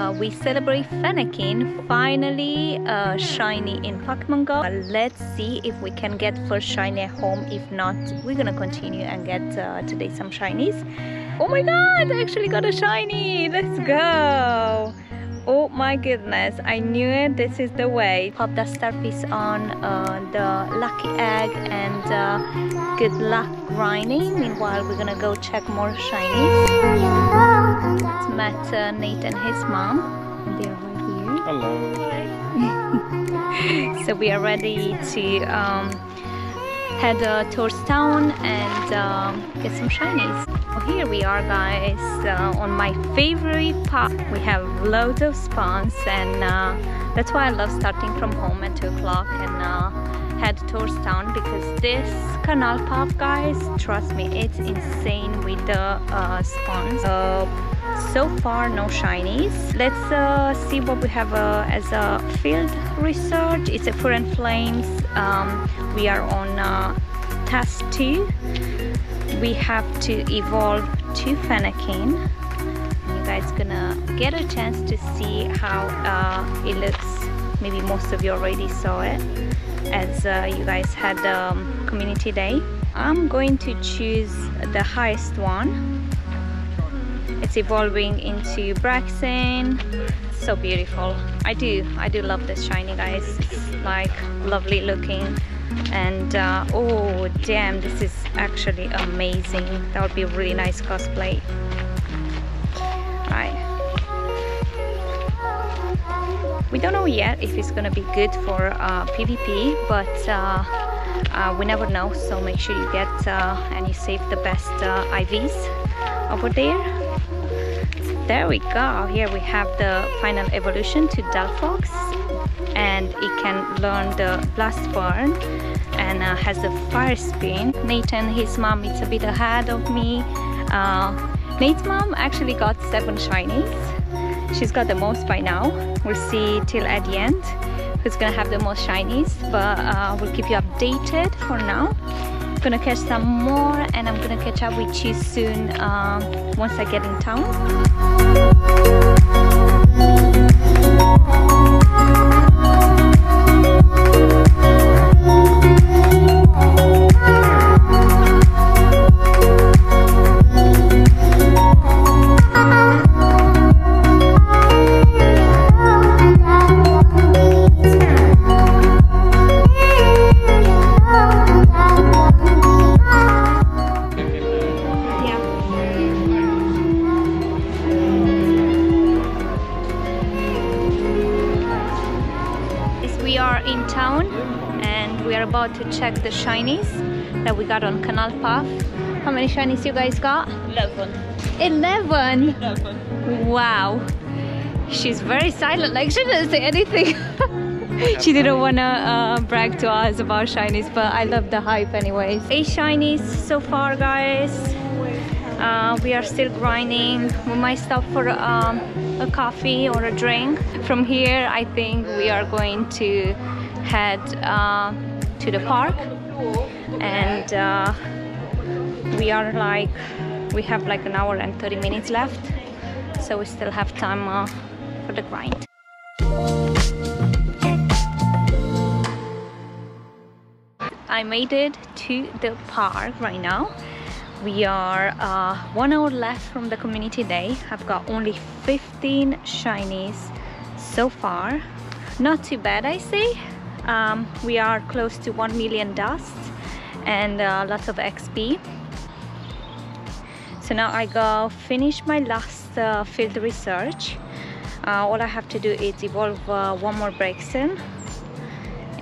uh, we celebrate Fennekin finally uh, shiny in Pokemon Go. Uh, let's see if we can get first shiny at home. If not, we're gonna continue and get uh, today some shinies. Oh my god, I actually got a shiny! Let's go! Oh my goodness, I knew it. This is the way. Pop that star piece on uh, the lucky egg and uh, good luck grinding. Meanwhile, we're gonna go check more shinies. Met uh, Nate and his mom. They're right Hello. so we are ready to um, head uh, towards town and um, get some shinies. Well, here we are guys uh, on my favorite path. We have loads of spawns and uh, that's why I love starting from home at 2 o'clock and uh, head towards town because this canal path guys, trust me, it's insane with the uh, spawns. Uh, so far no shinies. Let's uh, see what we have as a field research. It's a Fur Flames. Um, we are on task 2 we have to evolve to Fennekin. You guys gonna get a chance to see how uh, it looks. Maybe most of you already saw it as uh, you guys had um, community day. I'm going to choose the highest one. It's evolving into Braixen. So beautiful. I do, I do love this shiny guys. It's like lovely looking and uh, oh damn this is actually amazing that would be a really nice cosplay we don't know yet if it's gonna be good for uh, PvP but uh, uh, we never know so make sure you get uh, and you save the best uh, IVs over there there we go. Here we have the final evolution to Delphox and it can learn the blast burn and uh, has a fire spin. Nathan his mom is a bit ahead of me. Uh, Nate's mom actually got seven shinies. She's got the most by now. We'll see till at the end who's gonna have the most shinies but uh, we'll keep you updated for now gonna catch some more and I'm gonna catch up with you soon uh, once I get in town about to check the shinies that we got on Canal Path. How many shinies you guys got? 11. 11? 11. Wow. She's very silent, like she didn't say anything. she didn't want to uh, brag to us about shinies, but I love the hype anyways. Eight shinies so far, guys. Uh, we are still grinding. We might stop for um, a coffee or a drink. From here, I think we are going to head uh, to the park. And uh, we are like we have like an hour and 30 minutes left. So we still have time uh, for the grind. I made it to the park right now we are uh, one hour left from the community day. I've got only 15 shinies so far. Not too bad I say. Um, we are close to 1 million dust and uh, lots of XP so now I go finish my last uh, field research. Uh, all I have to do is evolve uh, one more Braixen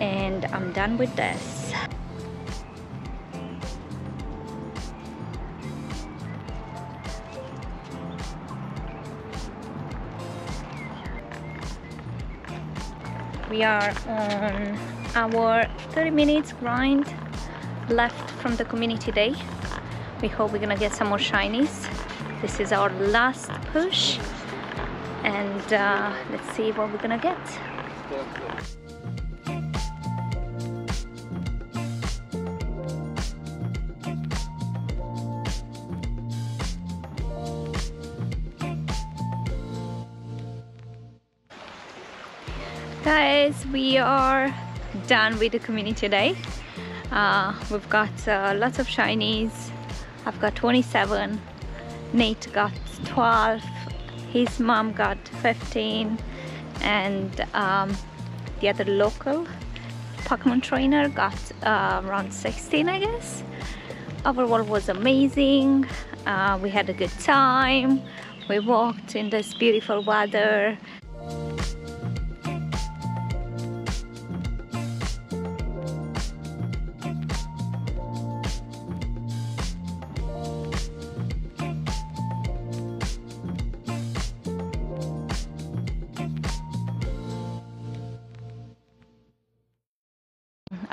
and I'm done with this we are on our 30 minutes grind left from the community day. We hope we're gonna get some more shinies. This is our last push and uh, let's see what we're gonna get guys we are done with the community day uh, we've got uh, lots of shinies. I've got 27 Nate got 12 his mom got 15 and um, the other local Pokemon trainer got uh, around 16 I guess. Overall was amazing. Uh, we had a good time. We walked in this beautiful weather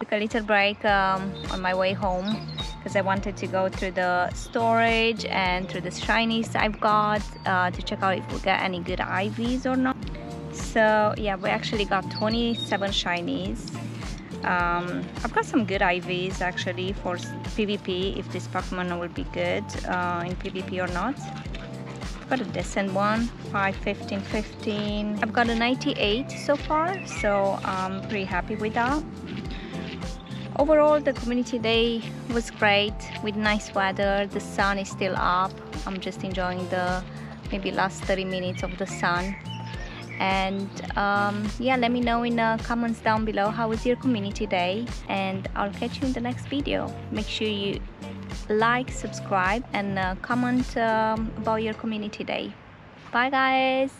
took a little break um, on my way home because I wanted to go through the storage and through the shinies I've got uh, to check out if we get any good IVs or not. So yeah, we actually got 27 shinies. Um, I've got some good IVs actually for PvP if this Pokemon will be good uh, in PvP or not. I've got a decent one, 5, 15, 15. I've got a 98 so far, so I'm pretty happy with that overall the community day was great with nice weather. The sun is still up. I'm just enjoying the maybe last 30 minutes of the sun. And um, yeah let me know in the comments down below how was your community day? And i'll catch you in the next video. Make sure you like subscribe and uh, comment um, about your community day. Bye guys